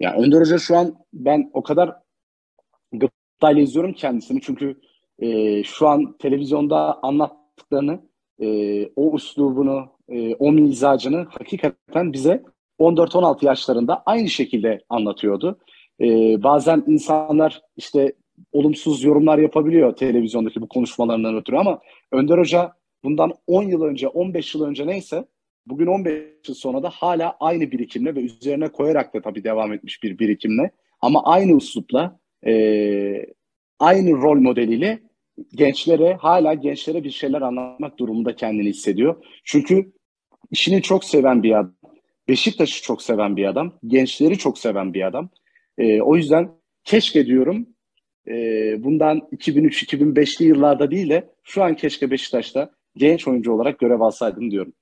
Yani Önder Hoca şu an ben o kadar gıptayla izliyorum kendisini çünkü e, şu an televizyonda anlattıklarını e, o üslubunu, e, o mizacını hakikaten bize 14-16 yaşlarında aynı şekilde anlatıyordu. E, bazen insanlar işte olumsuz yorumlar yapabiliyor televizyondaki bu konuşmalarından ötürü ama Önder Hoca bundan 10 yıl önce, 15 yıl önce neyse bugün 15 yıl sonra da hala aynı birikimle ve üzerine koyarak da tabii devam etmiş bir birikimle ama aynı uslupla e, aynı rol modeliyle gençlere hala gençlere bir şeyler anlatmak durumunda kendini hissediyor. Çünkü işini çok seven bir adam. Beşiktaş'ı çok seven bir adam. Gençleri çok seven bir adam. E, o yüzden keşke diyorum e, bundan 2003-2005'li yıllarda değil de şu an keşke Beşiktaş'ta genç oyuncu olarak görev alsaydım diyorum.